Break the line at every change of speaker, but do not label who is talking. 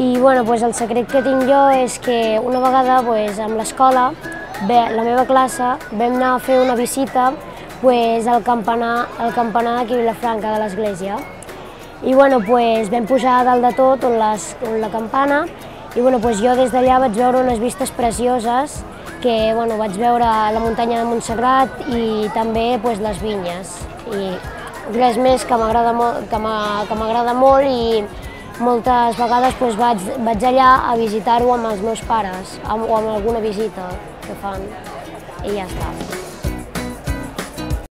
I bueno, pues el secret que tinc jo és que una vegada pues, amb l'escola, la meva classe, vam anar a fer una visita pues, al campanar, al campanar d'aquí Vilafranca, de l'església. I bueno, pues, vam pujar a dalt de tot, on, les, on la campana, i bueno, pues, jo des d'allà vaig veure unes vistes precioses que bueno, vaig veure la muntanya de Montserrat i també pues, les vinyes. I res més que m'agrada molt, que m'agrada molt i moltes vegades pues, vaig, vaig allà a visitar-ho amb els meus pares o amb alguna visita que fan i ja està.